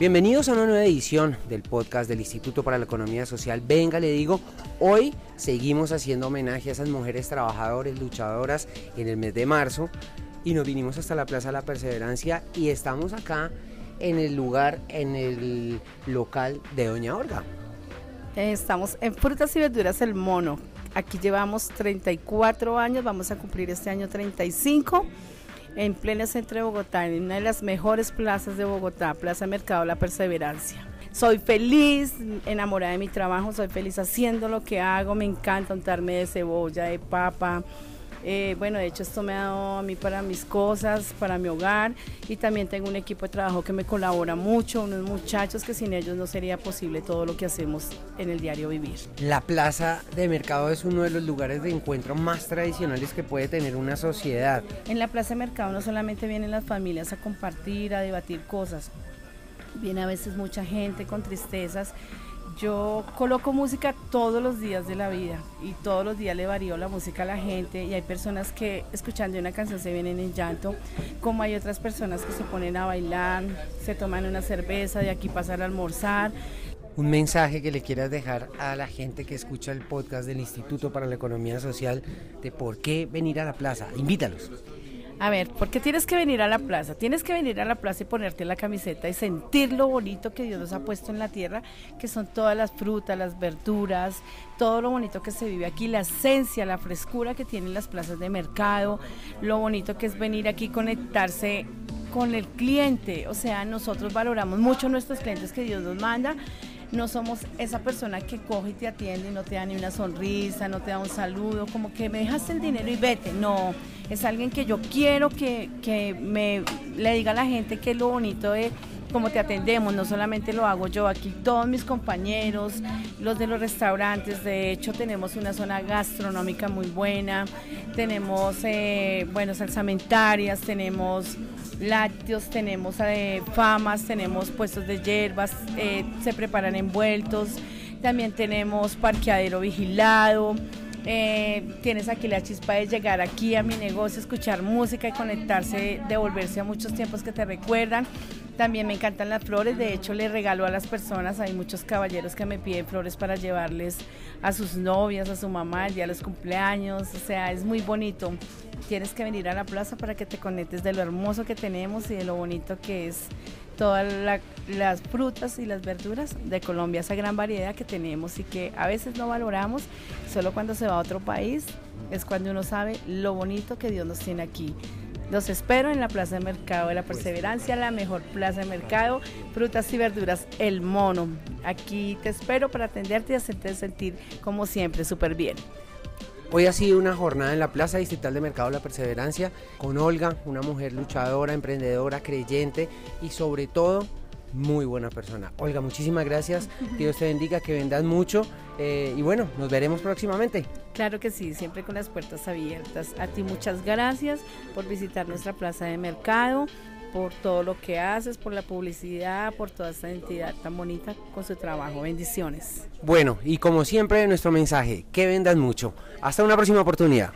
Bienvenidos a una nueva edición del podcast del Instituto para la Economía Social. Venga, le digo, hoy seguimos haciendo homenaje a esas mujeres trabajadoras, luchadoras en el mes de marzo y nos vinimos hasta la Plaza de la Perseverancia y estamos acá en el lugar, en el local de Doña Olga. Estamos en Frutas y Verduras El Mono. Aquí llevamos 34 años, vamos a cumplir este año 35 en pleno centro de Bogotá, en una de las mejores plazas de Bogotá, Plaza Mercado La Perseverancia. Soy feliz, enamorada de mi trabajo, soy feliz haciendo lo que hago, me encanta untarme de cebolla, de papa, eh, bueno, de hecho esto me ha dado a mí para mis cosas, para mi hogar y también tengo un equipo de trabajo que me colabora mucho, unos muchachos que sin ellos no sería posible todo lo que hacemos en el diario vivir. La plaza de mercado es uno de los lugares de encuentro más tradicionales que puede tener una sociedad. En la plaza de mercado no solamente vienen las familias a compartir, a debatir cosas, viene a veces mucha gente con tristezas yo coloco música todos los días de la vida y todos los días le varío la música a la gente y hay personas que escuchando una canción se vienen en llanto, como hay otras personas que se ponen a bailar, se toman una cerveza, de aquí pasar a almorzar. Un mensaje que le quieras dejar a la gente que escucha el podcast del Instituto para la Economía Social de por qué venir a la plaza. Invítalos. A ver, ¿por qué tienes que venir a la plaza? Tienes que venir a la plaza y ponerte la camiseta y sentir lo bonito que Dios nos ha puesto en la tierra, que son todas las frutas, las verduras, todo lo bonito que se vive aquí, la esencia, la frescura que tienen las plazas de mercado, lo bonito que es venir aquí conectarse con el cliente. O sea, nosotros valoramos mucho nuestros clientes que Dios nos manda no somos esa persona que coge y te atiende y no te da ni una sonrisa, no te da un saludo, como que me dejas el dinero y vete. No, es alguien que yo quiero que, que me le diga a la gente que lo bonito de cómo te atendemos, no solamente lo hago yo, aquí todos mis compañeros, los de los restaurantes, de hecho tenemos una zona gastronómica muy buena, tenemos, eh, bueno, salsamentarias, tenemos lácteos, tenemos eh, famas, tenemos puestos de hierbas, eh, se preparan envueltos, también tenemos parqueadero vigilado. Eh, tienes aquí la chispa de llegar aquí a mi negocio, escuchar música y conectarse, devolverse a muchos tiempos que te recuerdan. También me encantan las flores, de hecho le regalo a las personas, hay muchos caballeros que me piden flores para llevarles a sus novias, a su mamá, de los cumpleaños, o sea, es muy bonito. Tienes que venir a la plaza para que te conectes de lo hermoso que tenemos y de lo bonito que es todas las frutas y las verduras de Colombia, esa gran variedad que tenemos y que a veces no valoramos, solo cuando se va a otro país es cuando uno sabe lo bonito que Dios nos tiene aquí. Los espero en la Plaza de Mercado de la Perseverancia, la mejor plaza de mercado, frutas y verduras, El Mono. Aquí te espero para atenderte y hacerte sentir como siempre súper bien. Hoy ha sido una jornada en la Plaza Distrital de Mercado de la Perseverancia con Olga, una mujer luchadora, emprendedora, creyente y sobre todo muy buena persona. Olga, muchísimas gracias. Dios te bendiga, que vendas mucho. Eh, y bueno, nos veremos próximamente. Claro que sí, siempre con las puertas abiertas. A ti muchas gracias por visitar nuestra plaza de mercado, por todo lo que haces, por la publicidad, por toda esta entidad tan bonita con su trabajo. Bendiciones. Bueno, y como siempre, nuestro mensaje, que vendas mucho. Hasta una próxima oportunidad.